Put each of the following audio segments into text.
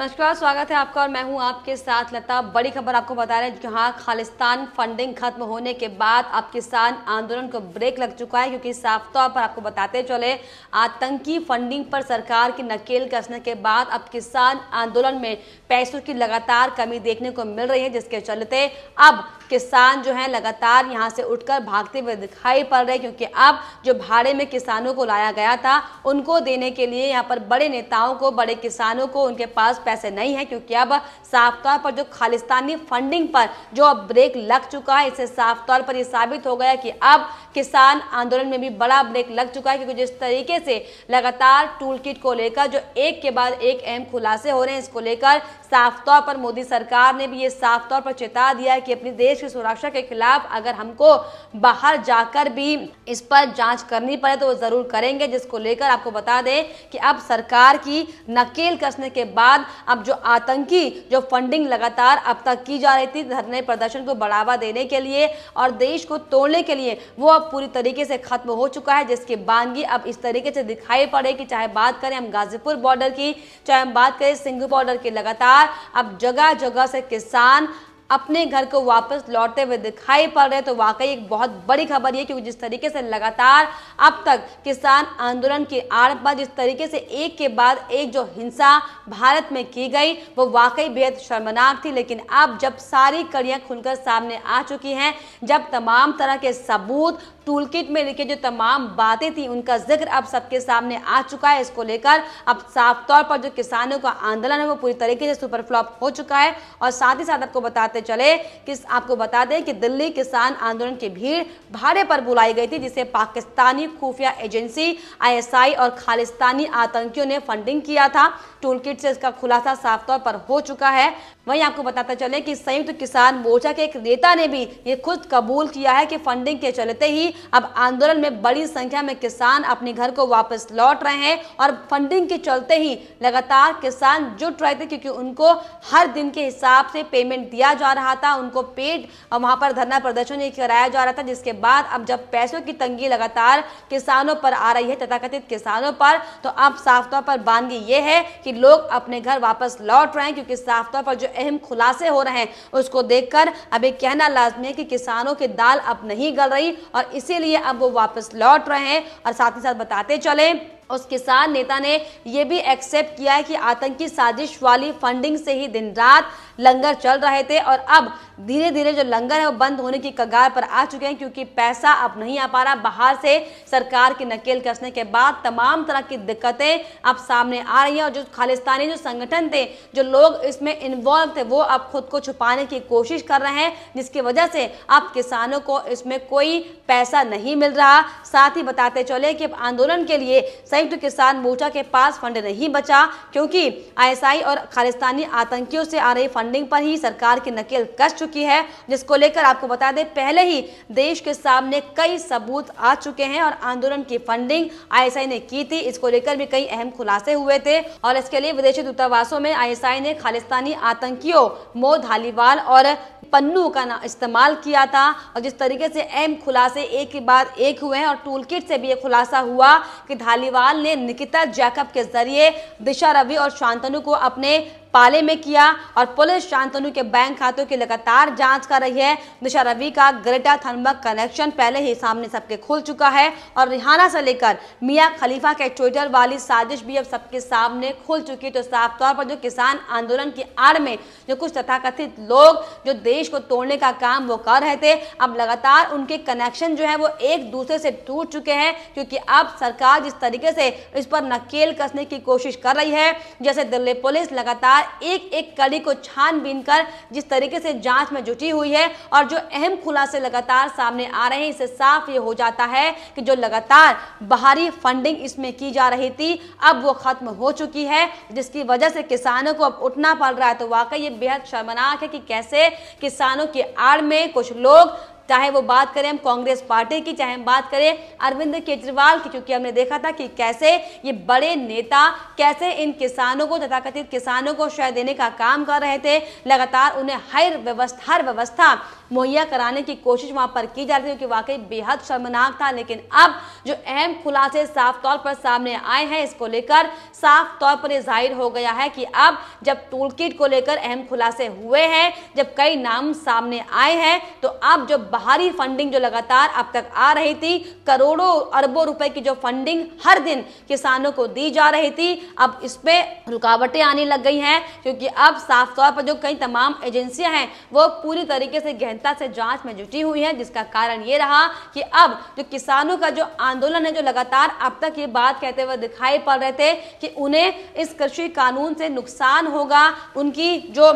नमस्कार, स्वागत है आपका और मैं हूँ आपके साथ लता। बड़ी खबर आपको बता रहे हैं जहाँ खालिस्तान फंडिंग खत्म होने के बाद अब किसान आंदोलन को ब्रेक लग चुका है क्योंकि साफ़ तौर पर आपको बताते चले, आतंकी फंडिंग पर सरकार की नकेल कसने के बाद अब किसान आंदोलन में पैसों की लगातार कमी देखने को मिल रही है, जिसके चलते अब किसान जो है लगातार यहाँ से उठकर भागते हुए दिखाई पड़ रहे क्योंकि अब जो भाड़े में किसानों को लाया गया था, उनको देने के लिए यहाँ पर बड़े नेताओं को, बड़े किसानों को उनके पास पैसे नहीं है, क्योंकि अब साफ़ तौर पर जो खालिस्तानी फंडिंग पर जो अब ब्रेक लग चुका है इससे साफ़ तौर पर यह साबित हो गया कि अब किसान आंदोलन में भी बड़ा ब्रेक लग चुका है, क्योंकि जिस तरीके से लगातार टूल को लेकर, जो एक के बाद एक अहम खुलासे हो रहे हैं, इसको लेकर साफ़ तौर पर मोदी सरकार ने भी ये साफ़ तौर पर चेता दिया है कि अपनी देश की सुरक्षा के खिलाफ अगर हमको बाहर जाकर भी इस पर जाँच करनी पड़े तो वो ज़रूर करेंगे, जिसको लेकर आपको बता दें कि अब सरकार की नकेल कसने के बाद अब जो आतंकी, जो फंडिंग लगातार अब तक की जा रही थी धरने प्रदर्शन को बढ़ावा देने के लिए और देश को तोड़ने के लिए, वो अब पूरी तरीके से खत्म हो चुका है, जिसकी बानगी अब इस तरीके से दिखाई पड़े कि चाहे बात करें हम गाजीपुर बॉर्डर की, चाहे हम बात करें सिंघू बॉर्डर की, लगातार अब जगह जगह से किसान अपने घर को वापस लौटते हुए दिखाई पड़ रहे तो वाकई एक बहुत बड़ी खबर है क्योंकि जिस तरीके से लगातार अब तक किसान आंदोलन की आड़ पर, जिस तरीके से एक के बाद एक जो हिंसा भारत में की गई, वो वाकई बेहद शर्मनाक थी। लेकिन अब जब सारी कड़ियाँ खुलकर सामने आ चुकी हैं, जब तमाम तरह के सबूत टूलकिट में लिखे जो तमाम बातें थी, उनका ज़िक्र अब सबके सामने आ चुका है। इसको लेकर अब साफ़ तौर पर जो किसानों का आंदोलन है, वो पूरी तरीके से सुपर फ्लॉप हो चुका है। और साथ ही साथ आपको बताते चले कि आपको बता दें कि दिल्ली किसान आंदोलन की भीड़ भाड़े पर बुलाई गई थी, जिसे पाकिस्तानी खुफिया एजेंसी, आईएसआई और खालिस्तानी आतंकियों ने फंडिंग किया था। टूलकिट से इसका खुलासा साफ़ तौर पर हो चुका है। वहीं आपको बताते चले कि संयुक्त किसान मोर्चा के एक नेता ने भी ये खुद कबूल किया है कि फंडिंग के चलते ही अब आंदोलन में बड़ी संख्या में किसान अपने घर को वापस लौट रहे हैं और फंडिंग के चलते ही लगातार किसान जुट रहे थे क्योंकि उनको हर दिन के हिसाब से पेमेंट दिया जा रहा था, उनको पेड वहाँ पर धरना प्रदर्शन कराया जा रहा था, जिसके बाद अब जब पैसों की तंगी लगातार किसानों पर आ रही है, तथाकथित किसानों पर तो अब साफ़ तौर पर बानगी ये है कि लोग अपने घर वापस लौट रहे हैं क्योंकि साफ़ तौर पर जो अहम खुलासे हो रहे हैं। उसको देखकर अब ये कहना लाजमी है कि किसानों की दाल अब नहीं गल रही और इसीलिए अब वो वापस लौट रहे हैं और साथ ही साथ बताते चले, उस किसान नेता ने यह भी एक्सेप्ट किया है कि आतंकी साजिश वाली फंडिंग से ही दिन रात लंगर चल रहे थे और अब धीरे धीरे जो लंगर है वो बंद होने की कगार पर आ चुके हैं क्योंकि पैसा अब नहीं आ पा रहा। बाहर से सरकार की नकेल कसने के बाद तमाम तरह की दिक्कतें अब सामने आ रही हैं और जो खालिस्तानी जो संगठन थे, जो लोग इसमें इन्वॉल्व थे, वो अब खुद को छुपाने की कोशिश कर रहे हैं, जिसकी वजह से अब किसानों को इसमें कोई पैसा नहीं मिल रहा। साथ ही बताते चले कि आंदोलन के लिए संयुक्त किसान मोर्चा के पास फंड नहीं बचा, क्योंकि आईएसआई और खालिस्तानी आतंकियों से आ रही फंडिंग पर ही सरकार की नकेल कस चुकी है, जिसको लेकर आपको बता दें, पहले ही देश के सामने कई सबूत आ चुके हैं और आंदोलन की फंडिंग आईएसआई ने की थी। इसको लेकर भी कई अहम खुलासे हुए थे और इसके लिए विदेशी दूतावासों में आईएसआई ने खालिस्तानी आतंकियों, मो धालीवाल और पन्नू का ना इस्तेमाल किया था और जिस तरीके से एम खुलासे एक के बाद एक हुए हैं और टूल से भी ये खुलासा हुआ कि धालीवाल ने निकिता जैकब के ज़रिए दिशा रवि और शांतनु को अपने पाले में किया और पुलिस शांतनु के बैंक खातों की लगातार जाँच कर रही है। दिशा रवि का ग्रेटा थनबक कनेक्शन पहले ही सामने सबके खुल चुका है और रिहाना से लेकर मियाँ खलीफा के ट्विटर वाली साजिश भी अब सबके सामने खुल चुकी है। तो साफ़ तौर पर जो किसान आंदोलन की आड़ में जो कुछ तथाकथित लोग जो देश को तोड़ने का काम वो कर रहे थे, अब लगातार उनके कनेक्शन जो है वो एक दूसरे से टूट चुके हैं क्योंकि अब सरकार जिस तरीके से इस पर नकेल कसने की कोशिश कर रही है, जैसे दिल्ली पुलिस लगातार लगातार एक एक कड़ी को छानबीन कर जिस तरीके से जाँच में जुटी हुई है और जो अहम खुलासे लगातार सामने आ रहे हैं इससे साफ़ ये हो जाता है कि जो लगातार बाहरी फंडिंग इसमें की जा रही थी, अब वो खत्म हो चुकी है, जिसकी वजह से किसानों को अब उठना पड़ रहा है। तो वाकई ये बेहद शर्मनाक है कि कैसे किसानों की आड़ में कुछ लोग चाहे वो बात करें हम कांग्रेस पार्टी की, चाहे हम बात करें अरविंद केजरीवाल की, क्योंकि हमने देखा था कि कैसे ये बड़े नेता, कैसे इन किसानों को, तथाकथित किसानों को शय देने का काम कर रहे थे। लगातार उन्हें हर व्यवस्था हर व्यवस्था मुहैया कराने की कोशिश वहाँ पर की जा रही थी, क्योंकि वाकई बेहद शर्मनाक था। लेकिन अब जो अहम खुलासे साफ़ तौर पर सामने आए हैं, इसको लेकर साफ़ तौर पर ज़ाहिर हो गया है कि अब जब टूल को लेकर अहम खुलासे हुए हैं, जब कई नाम सामने आए हैं तो अब जो बाहरी फंडिंग जो लगातार अब तक आ रही थी, करोड़ों अरबों रुपए की जो फंडिंग हर दिन किसानों को दी जा रही थी, अब इसमें रुकावटें आने लग गई हैं, क्योंकि अब साफ़ तौर पर जो कई तमाम एजेंसियाँ हैं, वो पूरी तरीके से गहनता से जाँच में जुटी हुई हैं, जिसका कारण ये रहा कि अब जो किसानों का जो आंदोलन है, जो लगातार अब तक ये बात कहते हुए दिखाई पड़ रहे थे कि उन्हें इस कृषि कानून से नुकसान होगा, उनकी जो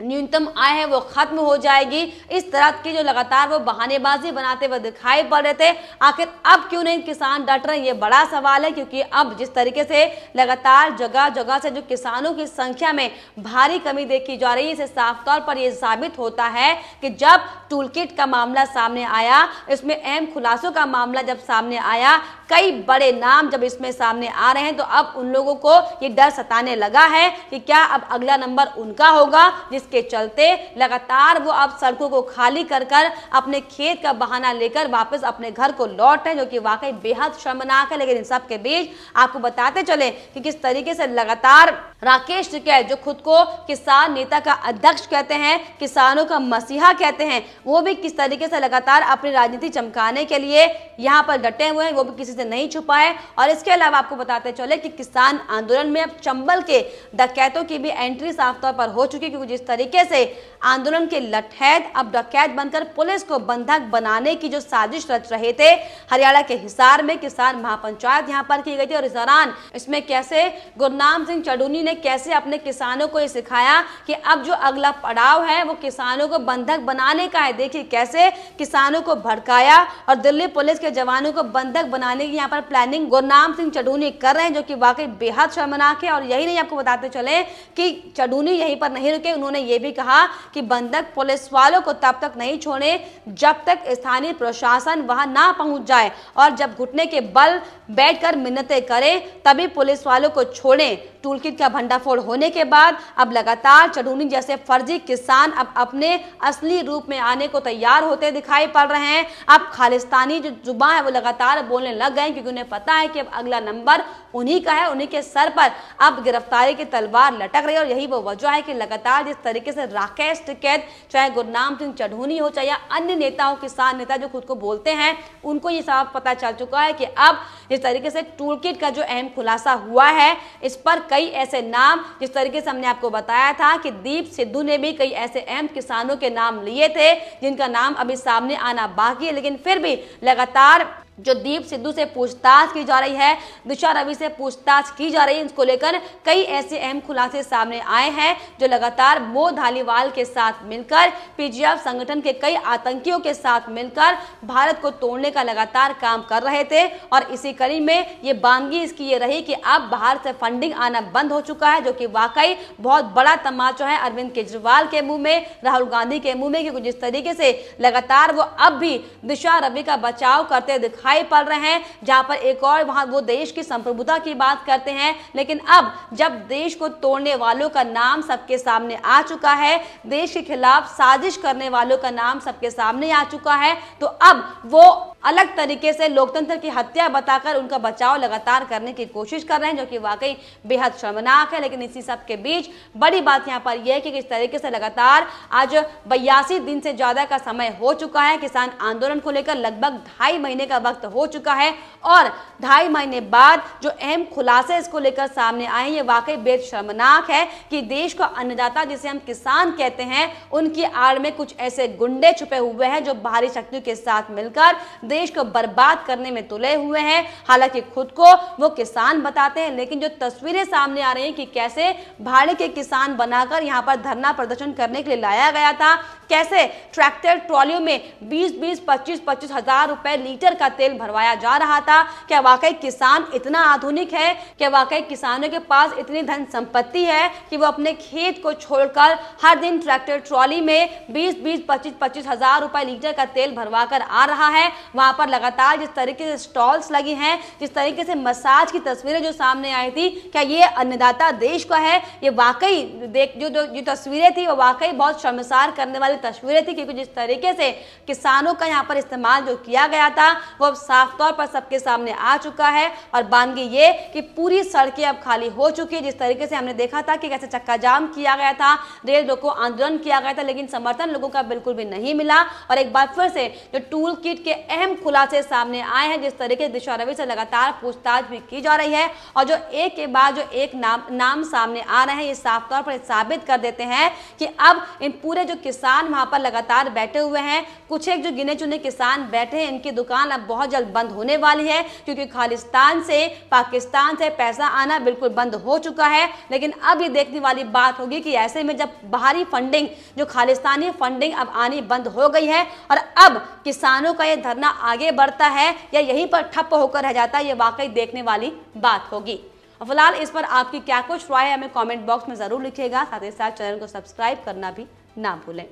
न्यूनतम आय है, वो खत्म हो जाएगी। इस तरह की जो लगातार वो बहानेबाजी बनाते हुए दिखाई पड़ रहे थे, आखिर अब क्यों नहीं किसान डट रहे ये बड़ा सवाल है, क्योंकि अब जिस तरीके से लगातार जगह जगह से जो किसानों की संख्या में भारी कमी देखी जा रही है, इसे साफ़ तौर पर यह साबित होता है कि जब टूलकिट का मामला सामने आया, इसमें अहम खुलासों का मामला जब सामने आया कई बड़े नाम जब इसमें सामने आ रहे हैं तो अब उन लोगों को ये डर सताने लगा है कि क्या अब अगला नंबर उनका होगा, जिसके चलते लगातार वो अब सड़कों को खाली कर कर अपने खेत का बहाना लेकर वापस अपने घर को लौट हैं, जो कि वाकई बेहद शर्मनाक है। लेकिन इन सब के बीच आपको बताते चले कि किस तरीके से लगातार राकेश टिकैत जो खुद को किसान नेता का अध्यक्ष कहते हैं, किसानों का मसीहा कहते हैं, वो भी किस तरीके से लगातार अपनी राजनीति चमकाने के लिए यहाँ पर डटे हुए हैं, वो भी किसी से नहीं छुपा है। और इसके अलावा आपको बताते चले कि किसान आंदोलन में अब चंबल के डकैतों की भी एंट्री साफ़ तौर पर हो चुकी क्योंकि जिस तरीके से आंदोलन के लठैत अब डकैत बनकर पुलिस को बंधक बनाने की जो साजिश रच रहे थे, हरियाणा के हिसार में किसान महापंचायत यहाँ पर की गई थी। और इस दौरान इसमें कैसे गुरनाम सिंह चडूनी ने कैसे अपने किसानों को ये सिखाया कि अब जो अगला पड़ाव है, वो किसानों को बंधक बनाने का है। देखिए कैसे किसानों को भड़काया और दिल्ली पुलिस के जवानों को बंधक बनाने की यहाँ पर प्लानिंग गुरनाम सिंह चडूनी कर रहे हैं, जो कि वाकई बेहद शर्मनाक है। और यही नहीं, आपको बताते चले कि चडूनी यहीं पर नहीं रुके। उन्होंने ये भी कहा कि बंधक पुलिस वालों को तब तक नहीं छोड़े जब तक स्थानीय प्रशासन वहाँ ना पहुँच जाए और जब घुटने के बल बैठकर मिन्नतें करे, तभी पुलिस वालों को छोड़ें। टूलकिट का भंडाफोड़ होने के बाद अब लगातार चढ़ूनी जैसे फर्जी किसान अब अपने असली रूप में आने को तैयार होते दिखाई पड़ रहे हैं। अब खालिस्तानी जो जुबा है वो लगातार बोलने लग गए क्योंकि उन्हें पता है कि अब अगला नंबर उन्हीं का है, उन्हीं के सर पर अब गिरफ्तारी की तलवार लटक रही है और यही वो वजह है कि लगातार जिस तरीके से राकेश टिकैत, चाहे गुरनाम सिंह चढ़ूनी हो चाहे अन्य नेताओं, किसान नेता जो खुद को बोलते हैं, उनको ये साफ़ पता चल चुका है कि अब जिस तरीके से टूल का जो अहम खुलासा हुआ है, इस पर कई ऐसे नाम, जिस तरीके से हमने आपको बताया था कि दीप सिद्धू ने भी कई ऐसे अहम किसानों के नाम लिए थे, जिनका नाम अभी सामने आना बाकी है, लेकिन फिर भी लगातार जो दीप सिद्धू से पूछताछ की जा रही है, दिशा रवि से पूछताछ की जा रही है, इसको लेकर कई ऐसे अहम खुलासे सामने आए हैं, जो लगातार मो धालीवाल के साथ मिलकर पीजीएफ संगठन के कई आतंकियों के साथ मिलकर भारत को तोड़ने का लगातार काम कर रहे थे। और इसी कड़ी में ये बानगी इसकी ये रही कि अब बाहर से फंडिंग आना बंद हो चुका है, जो कि वाकई बहुत बड़ा तमाचा है। अरविंद केजरीवाल के मुँह में, राहुल गांधी के मुँह में, क्योंकि जिस तरीके से लगातार वो अब भी दिशा रवि का बचाव करते दिखा दिखाई पड़ रहे हैं। जहाँ पर एक और वहाँ वो देश की संप्रभुता की बात करते हैं। लेकिन अब जब देश को तोड़ने वालों का नाम सबके सामने आ चुका है, देश के खिलाफ साजिश करने वालों का नाम सबके सामने आ चुका है तो अब वो अलग तरीके से लोकतंत्र की हत्या बताकर उनका बचाव लगातार करने की कोशिश कर रहे हैं, जो कि वाकई बेहद शर्मनाक है। लेकिन इसी सब के बीच बड़ी बात यहाँ पर यह है कि किस तरीके से लगातार आज बयासी दिन से ज़्यादा का समय हो चुका है। किसान आंदोलन को लेकर लगभग ढाई महीने का वक्त हो चुका है और ढाई महीने बाद जो अहम खुलासे इसको लेकर सामने आए, ये वाकई बेहद शर्मनाक है कि देश को अन्नदाता, जिसे हम किसान कहते हैं, उनकी आड़ में कुछ ऐसे गुंडे छुपे हुए हैं जो बाहरी शक्तियों के साथ मिलकर देश को बर्बाद करने में तुले हुए हैं। हालाँकि खुद को वो किसान बताते हैं, लेकिन जो तस्वीरें सामने आ रही हैं कि कैसे भाड़े के किसान बनाकर यहाँ पर धरना प्रदर्शन करने के लिए लाया गया था, कैसे ट्रैक्टर ट्रॉलियों में 20 20 25 25 हज़ार रुपए लीटर का तेल तेल भरवाया जा रहा था। क्या वाकई किसान इतना आधुनिक है? क्या वाकई किसानों के पास इतनी धन संपत्ति है कि वो अपने खेत को छोड़कर हर दिन ट्रैक्टर, ट्रॉली में 20 20 25 25 हज़ार रुपए लीटर का तेल भरवा कर आ रहा है। वहाँ पर लगातार जिस तरीके से स्टॉल्स लगी हैं, जिस तरीके से मसाज की तस्वीरें जो सामने आई थी, क्या ये अन्नदाता देश का है? ये वाकई देख जो जो तस्वीरें थी, वो वाकई बहुत शर्मसार करने वाली तस्वीरें थी, क्योंकि जिस तरीके से किसानों का यहाँ पर इस्तेमाल जो किया गया था, वो साफ़ तौर पर सबके सामने आ चुका है और बानगी ये कि पूरी सड़कें अब खाली हो चुकी है, जिस तरीके से हमने देखा था कि कैसे चक्का जाम किया गया था, रेल रोको आंदोलन किया गया था, लेकिन समर्थन लोगों का बिल्कुल भी नहीं मिला। और एक बार फिर से जो टूल किट के अहम खुलासे सामने आए हैं, जिस तरीके दिशा रवि से लगातार पूछताछ भी की जा रही है, और जो एक के बाद जो एक नाम नाम सामने आ रहे हैं, ये साफ़ तौर पर साबित कर देते हैं कि अब इन पूरे जो किसान वहाँ पर लगातार बैठे हुए हैं, कुछ एक जो गिने चुने किसान बैठे हैं, इनकी दुकान अब बहुत जल्द बंद होने वाली है, क्योंकि खालिस्तान से, पाकिस्तान से पैसा आना बिल्कुल बंद हो चुका है। लेकिन अब ये देखने वाली बात होगी कि ऐसे में जब बाहरी फंडिंग जो खालिस्तानी फंडिंग अब आनी बंद हो गई है, और अब किसानों का ये धरना आगे बढ़ता है, या यहीं पर ठप्प होकर रह जाता है, ये वाकई देखने वाली बात होगी। फ़िलहाल इस पर आपकी क्या कुछ राय है, हमें कमेंट बॉक्स में ज़रूर लिखिएगा, साथ ही साथ चैनल को सब्सक्राइब करना भी ना भूलें।